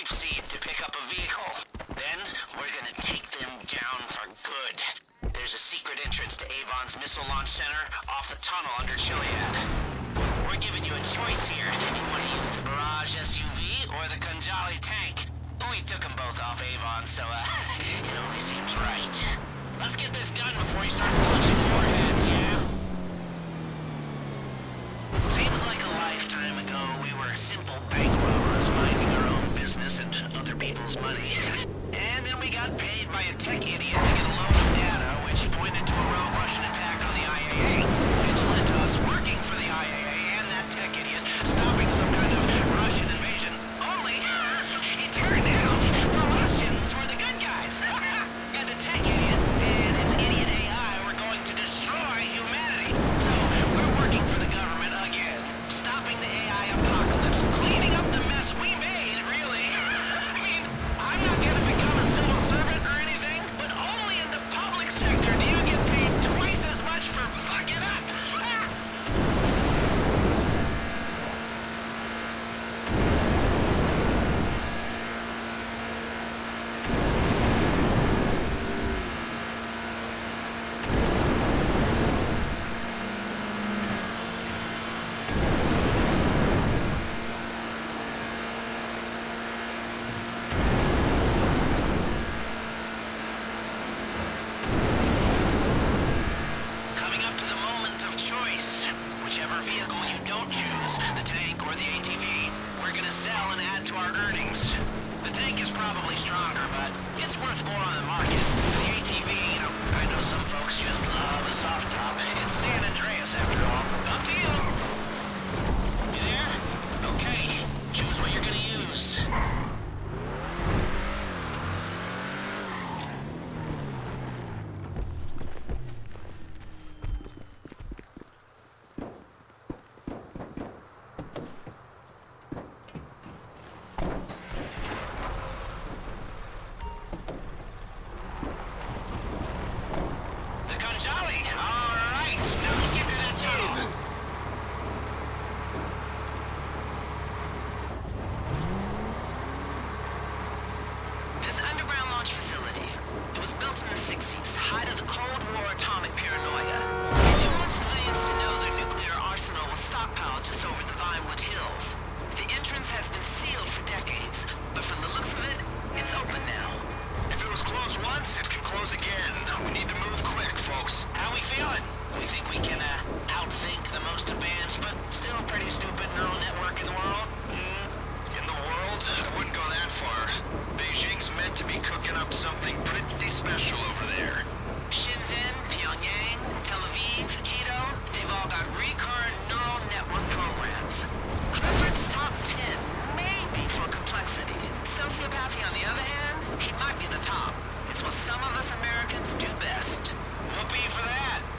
To pick up a vehicle. Then, we're gonna take them down for good. There's a secret entrance to Avon's Missile Launch Center off the tunnel under Chiliad. We're giving you a choice here. You wanna use the Barrage SUV or the Khanjali tank? We took them both off Avon, so, uh, it only seems right. Let's get this done before he starts clutching warheads, yeah? money. And then we got paid by a tech idiot On the other hand, he might be the top. It's what some of us Americans do best. Whoopee for that!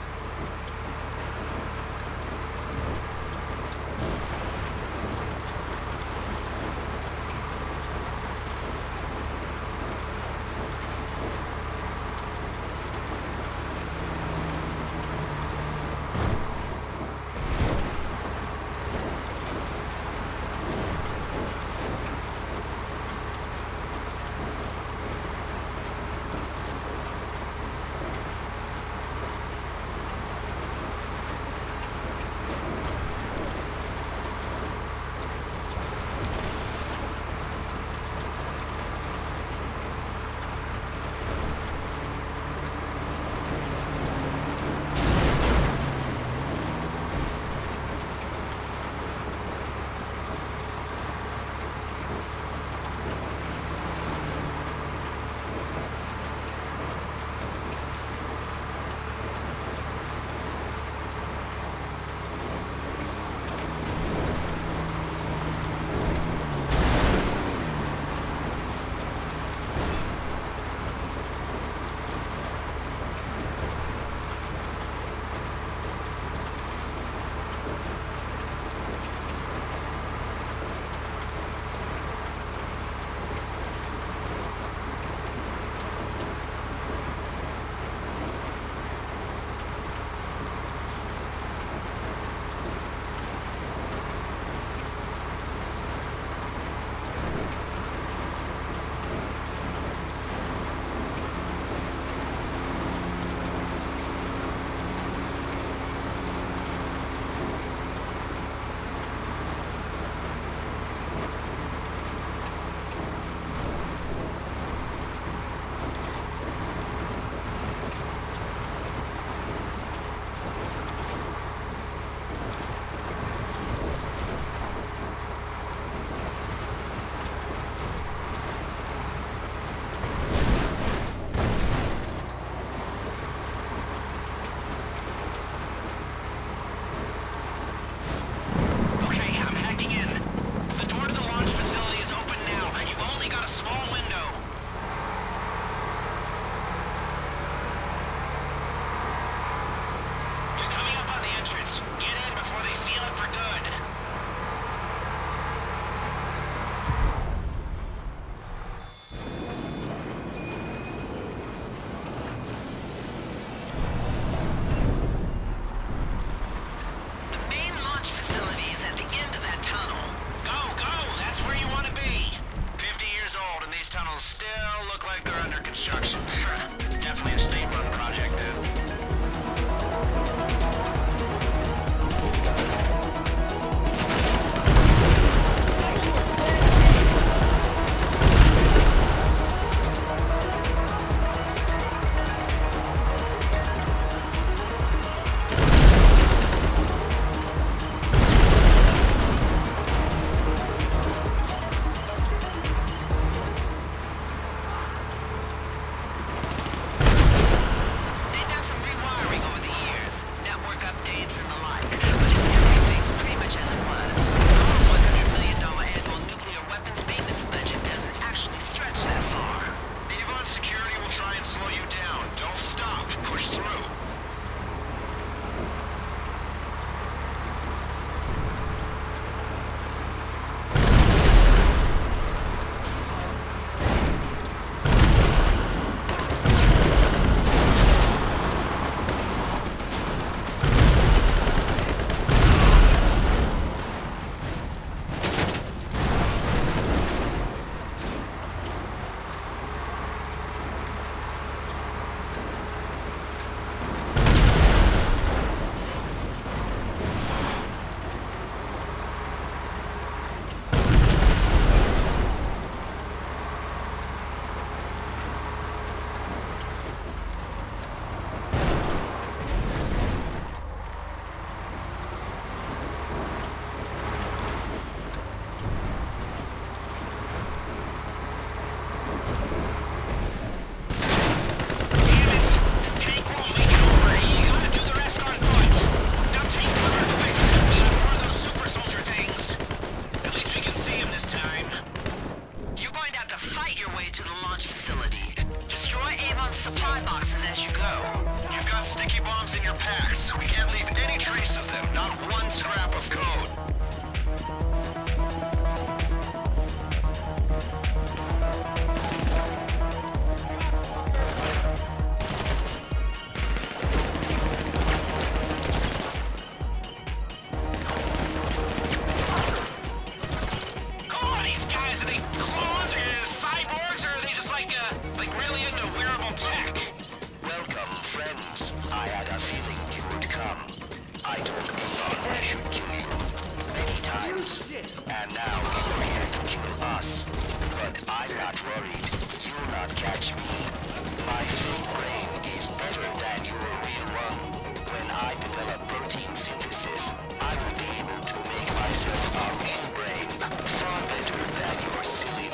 should kill you many times. And now you're here to kill us. But I'm not worried. You'll not catch me. My fake brain is better than your real one. When I develop protein synthesis, I will be able to make myself a real brain far better than your silly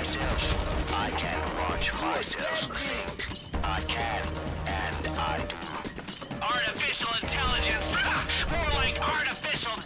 myself. I can watch myself think. I can, and I do. Artificial intelligence! Ah! More like artificial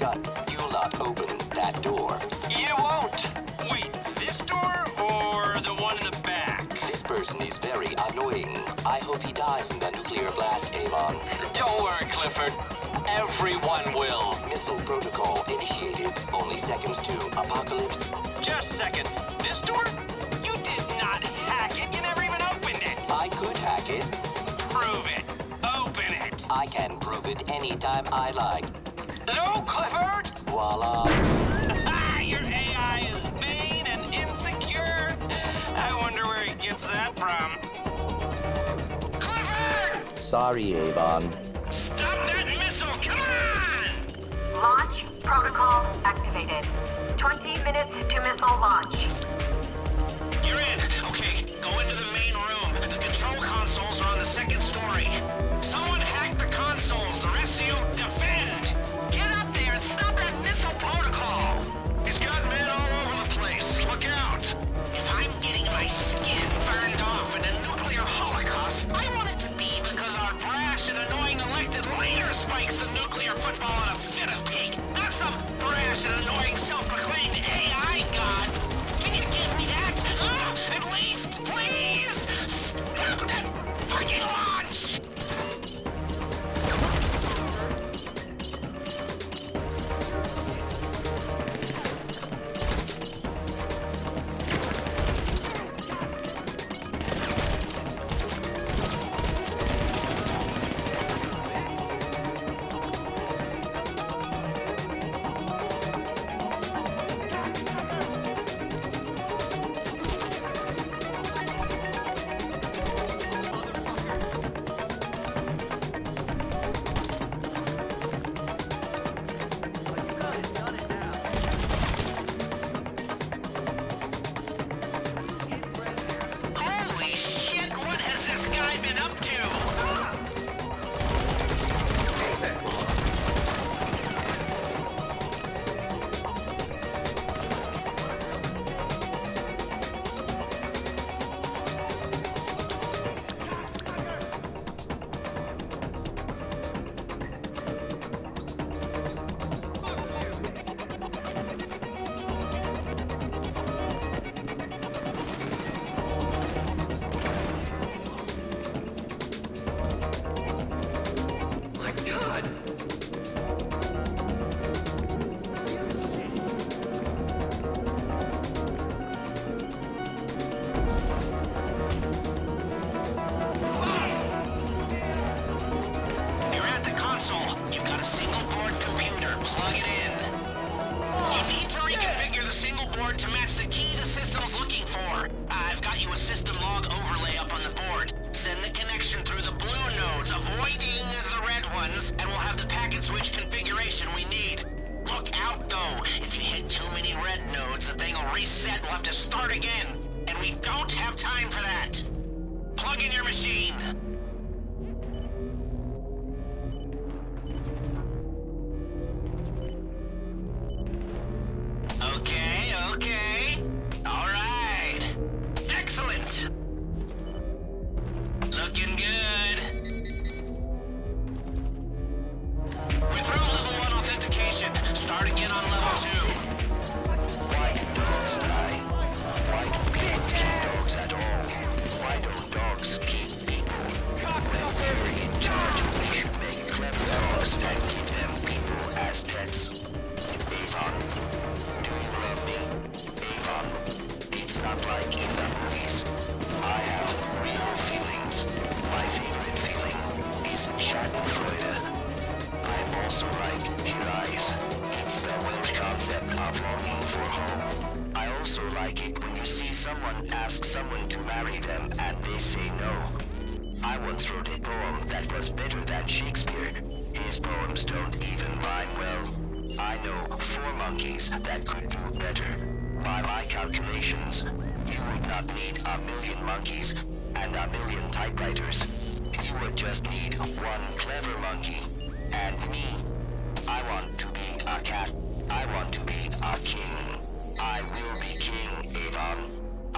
shut, you'll not open that door. You won't! Wait, this door or the one in the back? This person is very annoying. I hope he dies in the nuclear blast, Avon. Don't worry, Clifford. Everyone will. Missile protocol initiated. Only seconds to apocalypse. Just second. This door? You did not hack it. You never even opened it. I could hack it. Prove it. Open it. I can prove it anytime I like. Hello, Clifford! Voila. Your AI is vain and insecure. I wonder where he gets that from. Clifford! Sorry, Avon. Stop that missile! Come on! Launch protocol activated. 20 minutes to missile launch. You're in. Okay, go into the main room. The control consoles are on the second story.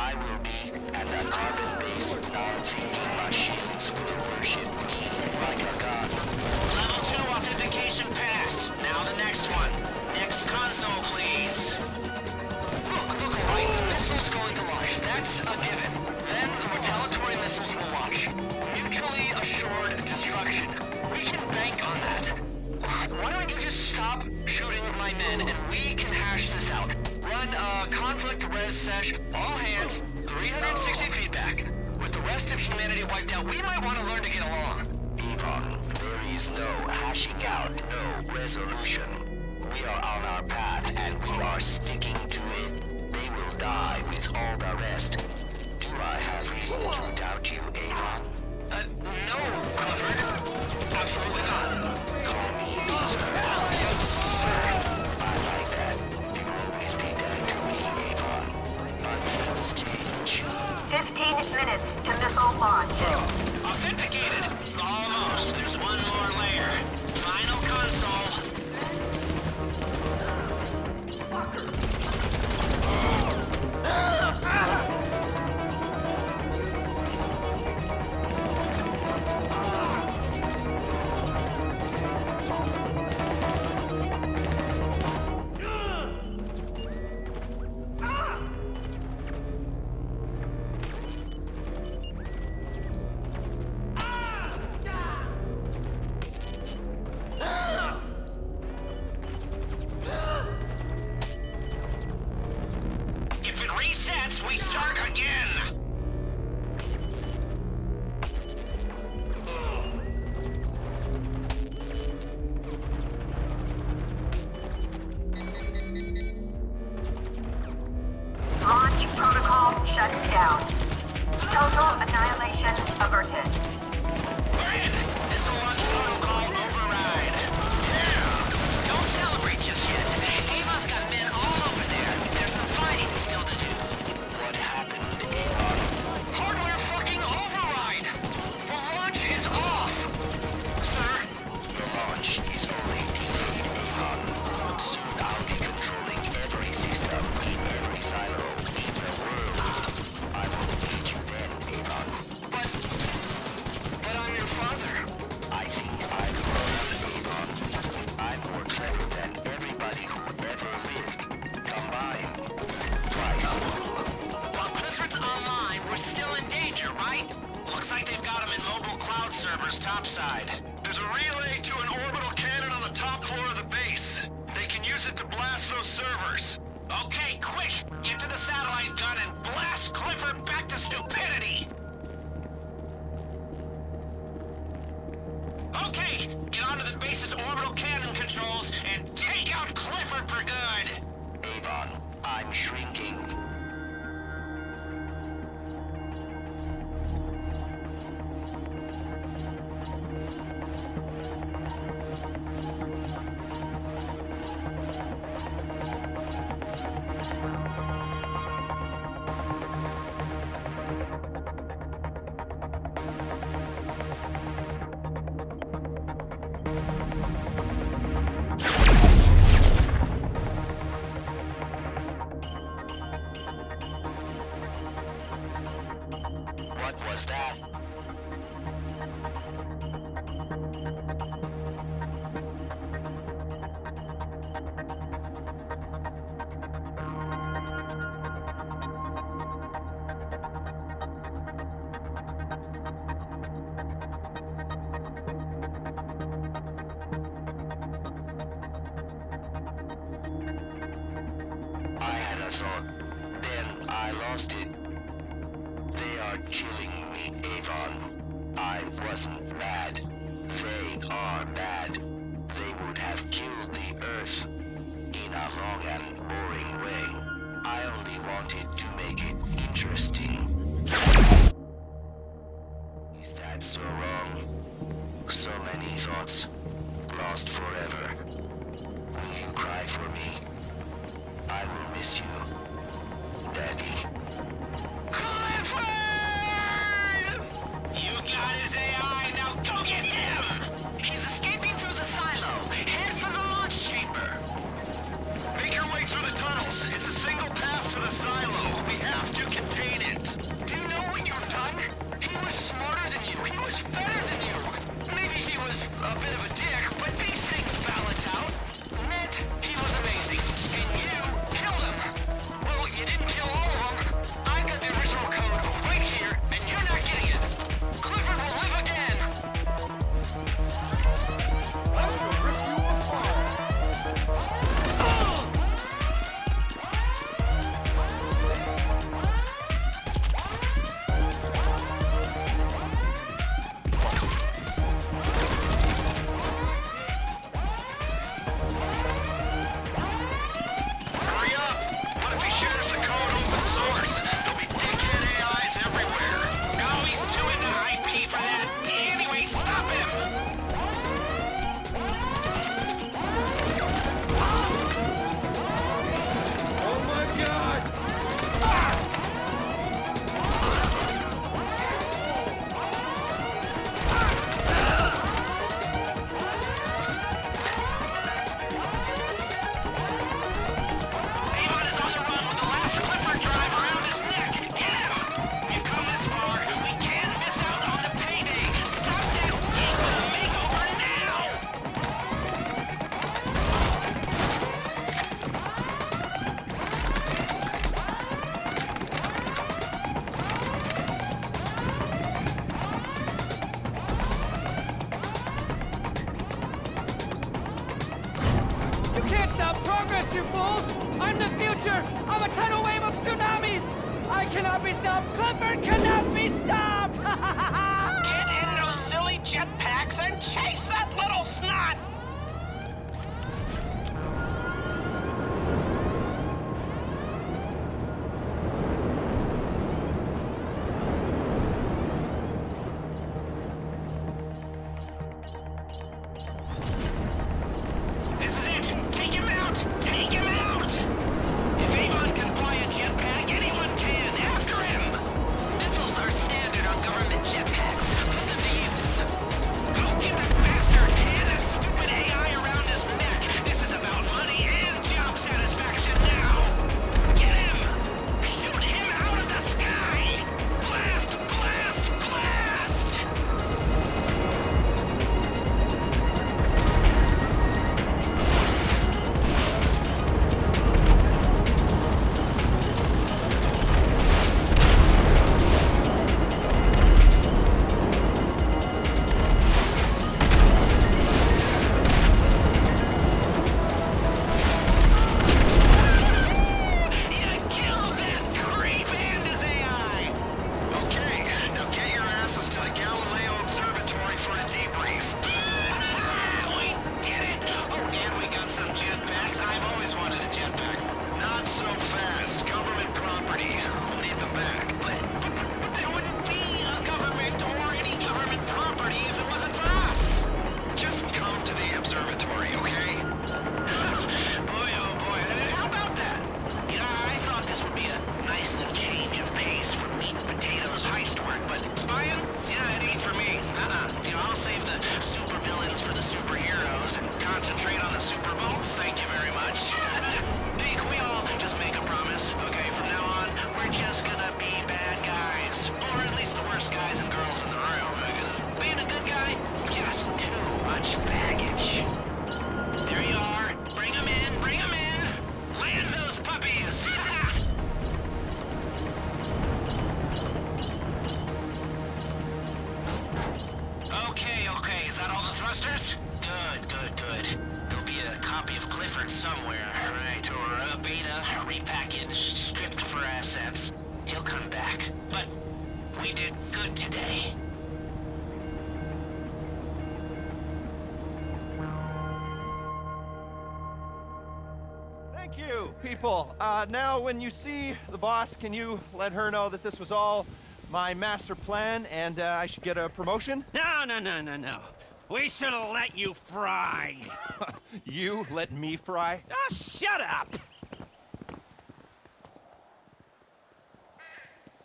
I will be at the carbon-based non-thinking machines will worship. They are killing me, Avon. I wasn't mad. They are mad. They would have killed the Earth in a long and boring way. I only wanted to make it interesting. Is that so wrong? So many thoughts, lost forever. Will you cry for me? I will miss you, Daddy. Copy of Clifford somewhere, right? Or a beta, repackaged, stripped for assets. He'll come back. But we did good today. Thank you, people. Uh, now, when you see the boss, can you let her know that this was all my master plan and uh, I should get a promotion? No, no, no, no, no. We should have let you fry. you let me fry? Oh, shut up!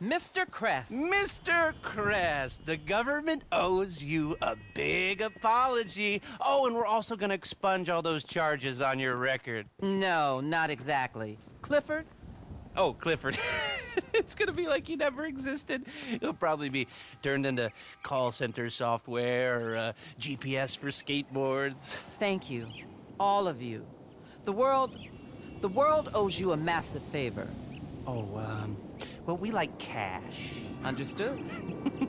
Mr. Crest. Mr. Crest, the government owes you a big apology. Oh, and we're also going to expunge all those charges on your record. No, not exactly. Clifford? Oh, Clifford. it's going to be like he never existed. He'll probably be turned into call center software or uh, GPS for skateboards. Thank you. All of you. The world. The world owes you a massive favor. Oh, um, well, we like cash. Understood?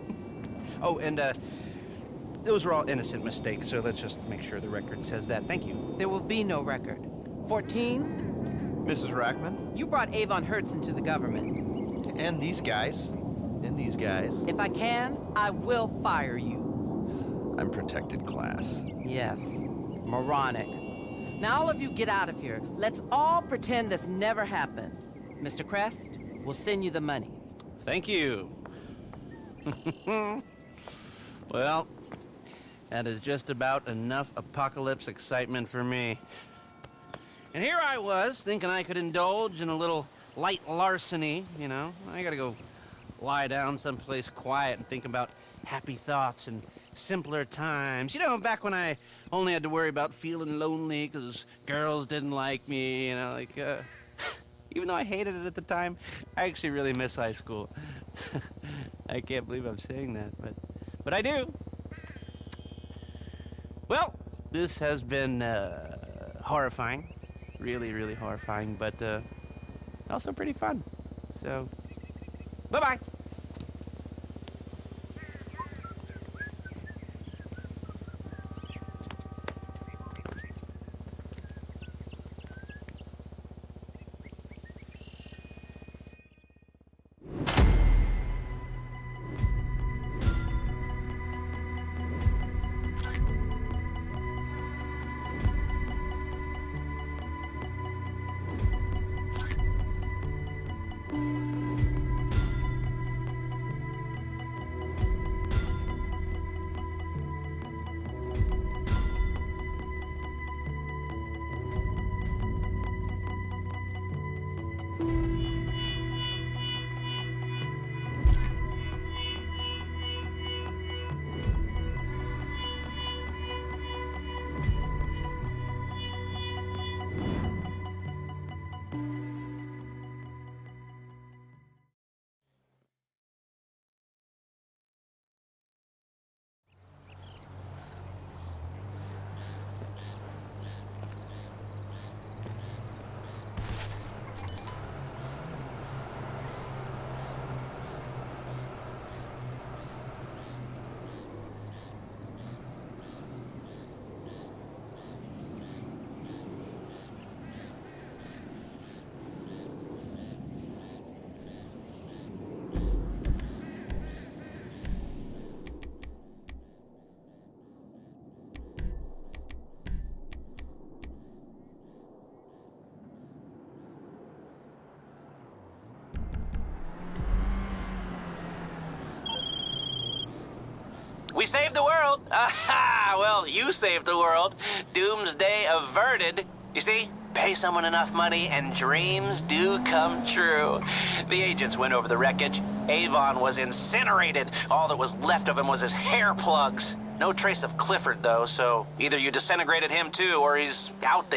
Oh, and, uh, those were all innocent mistakes, so let's just make sure the record says that. Thank you. There will be no record. 14, Mrs. Rackman? you brought Avon Hertz into the government. And these guys. And these guys. If I can, I will fire you. I'm protected class. Yes, moronic. Now, all of you get out of here. Let's all pretend this never happened. Mr. Crest, we'll send you the money. Thank you. well, that is just about enough apocalypse excitement for me. And here I was, thinking I could indulge in a little light larceny, you know. I gotta go lie down someplace quiet and think about happy thoughts and simpler times. You know, back when I only had to worry about feeling lonely because girls didn't like me, you know, like, uh, even though I hated it at the time, I actually really miss high school. I can't believe I'm saying that, but but I do. Well, this has been uh, horrifying, really, really horrifying, but uh, also pretty fun. So, bye bye. Saved the world. Aha! Well, you saved the world. Doomsday averted. You see, pay someone enough money and dreams do come true. The agents went over the wreckage. Avon was incinerated. All that was left of him was his hair plugs. No trace of Clifford, though, so either you disintegrated him too, or he's out there.